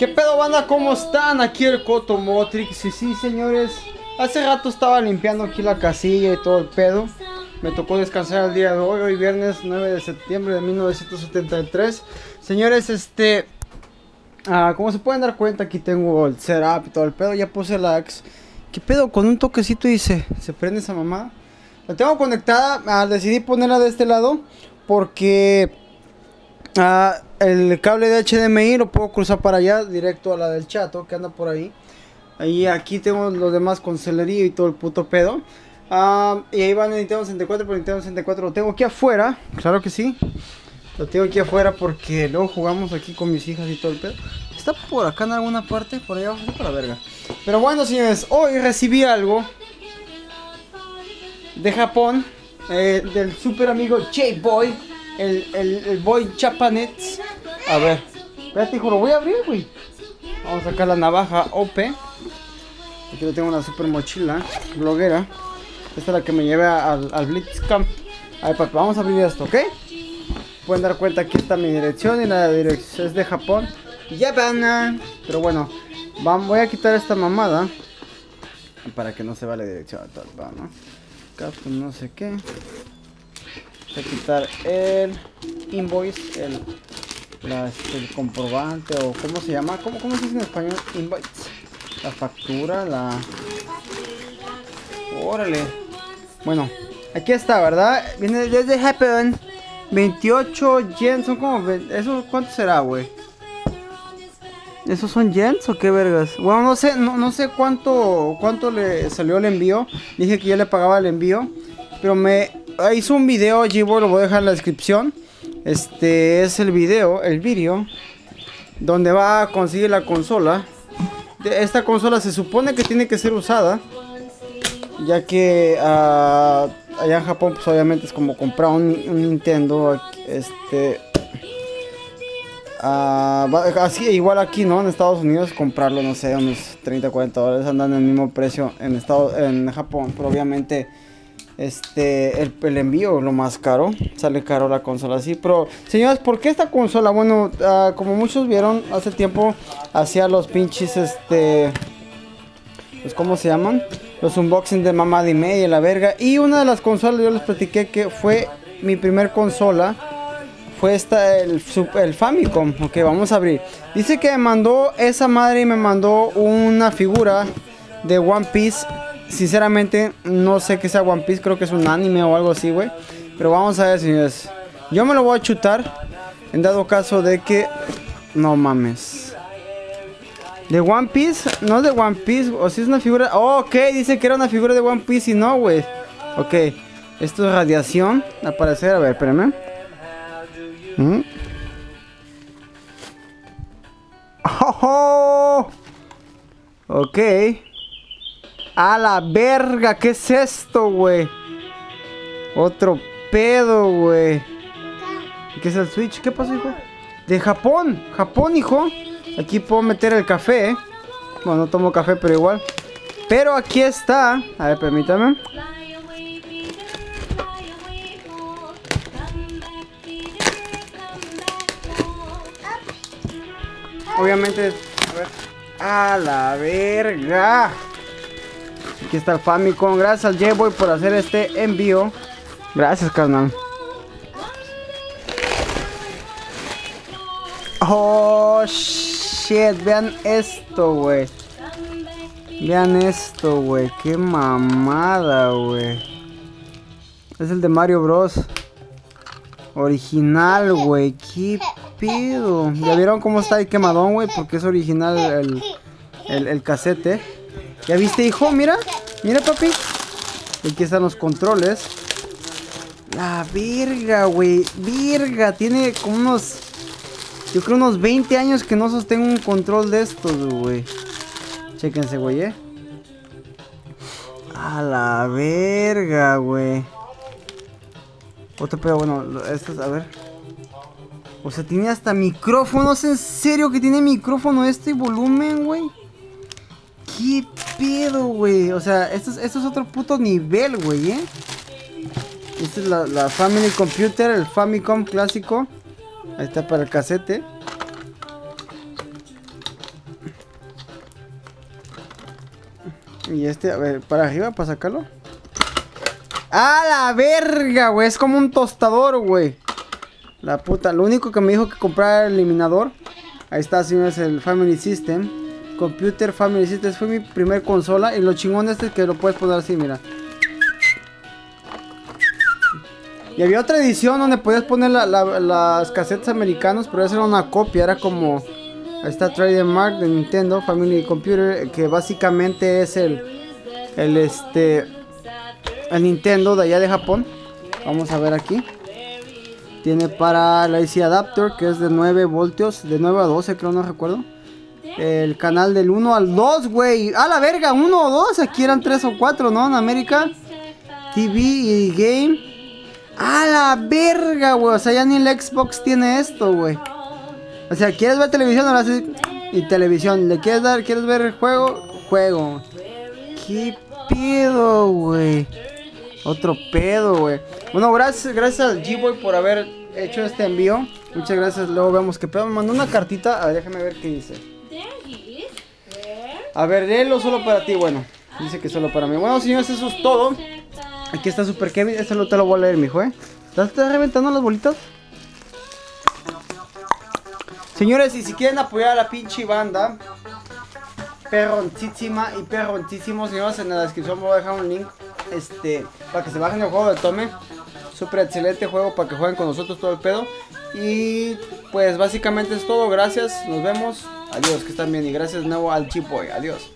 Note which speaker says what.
Speaker 1: ¿Qué pedo banda? ¿Cómo están? Aquí el Coto Motrix. Y sí, señores, hace rato estaba limpiando aquí la casilla y todo el pedo. Me tocó descansar el día de hoy, hoy viernes 9 de septiembre de 1973. Señores, este... ah, como se pueden dar cuenta, aquí tengo el setup y todo el pedo. Ya puse la axe. ¿Qué pedo? Con un toquecito dice, se prende esa mamá. La tengo conectada, ah, decidí ponerla de este lado porque ah, el cable de HDMI lo puedo cruzar para allá, directo a la del chato que anda por ahí. Ahí aquí tengo los demás con celería y todo el puto pedo. Ah, y ahí van el Nintendo 64, pero el Nintendo 64 lo tengo aquí afuera, claro que sí. Lo tengo aquí afuera porque luego jugamos aquí con mis hijas y todo el pedo. Está por acá en alguna parte, por allá abajo, por la verga. Pero bueno, señores, hoy recibí algo de Japón, eh, del super amigo J-Boy, el, el, el boy japanese. A ver, espérate, hijo, lo voy a abrir, güey. Vamos a sacar la navaja OP. Aquí lo tengo una super mochila, bloguera. Esta es la que me lleva al, al Blitzcamp. A papi, vamos a abrir esto, ¿ok? Pueden dar cuenta aquí está mi dirección y la dirección es de Japón. Japana. Pero bueno, voy a quitar esta mamada. Para que no se vea la dirección. Va, ¿no? Pues no sé qué. El invoice, el, la- el comprobante o cómo se llama. ¿Cómo, cómo se dice en español? Invoice. La factura, la... Órale. Bueno, aquí está, ¿verdad? Viene desde Japón. 28 yen, son como... ¿Eso cuánto será, güey? ¿Esos son yens o qué vergas? Bueno, no sé, no, no sé cuánto, cuánto le salió el envío. Dije que yo le pagaba el envío. Pero me hizo un video, Gibo, lo voy a dejar en la descripción. Este es el video, el vídeo. Donde va a conseguir la consola. Esta consola se supone que tiene que ser usada. Ya que ah, allá en Japón, pues obviamente es como comprar un, un Nintendo. Este. ah, va- así, igual aquí, ¿no? En Estados Unidos, comprarlo, no sé, unos 30, 40 dólares. Andan en el mismo precio en, Estado, en Japón. Pero obviamente, este, el, el envío, lo más caro. Sale caro la consola así. Pero, señores, ¿por qué esta consola? Bueno, ah, como muchos vieron, hace tiempo hacía los pinches, este pues ¿cómo se llaman? Los unboxing de mamá de media la verga. Y una de las consolas yo les platiqué que fue mi primer consola. Fue esta, el, el Famicom. Ok, vamos a abrir. Dice que me mandó esa madre y me mandó una figura de One Piece. Sinceramente, no sé qué sea One Piece. Creo que es un anime o algo así, güey. Pero vamos a ver, señores. Yo me lo voy a chutar. En dado caso de que... No mames. ¿De One Piece? No de One Piece, o si es una figura. Oh, ok, dice que era una figura de One Piece y no, güey. Ok, esto es radiación. Al parecer, a ver, espérame. ¿Mm? Ok. A la verga, ¿qué es esto, güey? Otro pedo, güey. ¿Qué es el Switch? ¿Qué pasó, hijo? De Japón, Japón, hijo. Aquí puedo meter el café. ¿eh? Bueno, no tomo café, pero igual. Pero aquí está. A ver, permítame. Obviamente, a ver. A la verga. Aquí está el Famicom. Gracias J-Boy por hacer este envío. Gracias, carnal. Oh shit, vean esto, güey. Vean esto, güey. Qué mamada, güey. Es el de Mario Bros. Original, güey. Qué pedo. ¿Ya vieron cómo está el quemadón, güey? Porque es original el, el, el casete. ¿Ya viste, hijo? Mira. Mira, papi. Aquí están los controles. La verga, güey. Verga. Tiene como unos... Yo creo unos 20 años que no sostengo un control de estos, güey. Chéquense, güey, eh. A la verga, güey. Otro pedo, bueno, lo- esto es, a ver. O sea, tiene hasta micrófonos, ¿en serio que tiene micrófono este volumen, güey? ¿Qué pedo, güey? O sea, esto es, otro puto nivel, güey, ¿eh? Esta es la, Family Computer, el Famicom clásico. Ahí está para el casete. Y este, a ver, para arriba, para sacarlo. ¡A la verga, güey! Es como un tostador, güey. La puta. Lo único que me dijo que comprar el eliminador. Ahí está, señores, el Family System. Computer Family System. Fue mi primer consola. Y lo chingón de este es que lo puedes poner así, mira. Y había otra edición donde podías poner la- la- las casetas americanos, pero esa era una copia, era como... Está Trademark de Nintendo Family Computer, que básicamente es el... El este... El Nintendo de allá de Japón. Vamos a ver aquí. Tiene para la IC Adapter, que es de 9 voltios, de 9 a 12 creo, no recuerdo. El canal del 1 al 2, güey. A la verga, 1 o 2. Aquí eran 3 o 4, ¿no? En América. TV y Game. A la verga, güey. O sea, ya ni el Xbox tiene esto, güey. O sea, ¿quieres ver televisión? Ahora sí. Y televisión. ¿Le quieres dar? ¿Quieres ver el juego? Juego. ¿Qué pedo, güey? Otro pedo, güey. Bueno, gracias, gracias al G-Boy por haber hecho este envío. Muchas gracias. Luego vemos qué pedo. Me mandó una cartita. A ver, déjame ver qué dice. A ver, léelo solo para ti. Bueno, dice que solo para mí. Bueno, señores, eso es todo. Aquí está Super Kevin. Este no te lo voy a leer, mijo, ¿eh? ¿Estás reventando las bolitas? Señores, y si quieren apoyar a la pinche banda, perrontísima y perrontísimo, señores, en la descripción voy a dejar un link este, para que se bajen el juego de Tome. Súper excelente juego para que jueguen con nosotros todo el pedo. Y pues básicamente es todo. Gracias, nos vemos. Adiós, que están bien. Y gracias de nuevo al Chipoy. Adiós.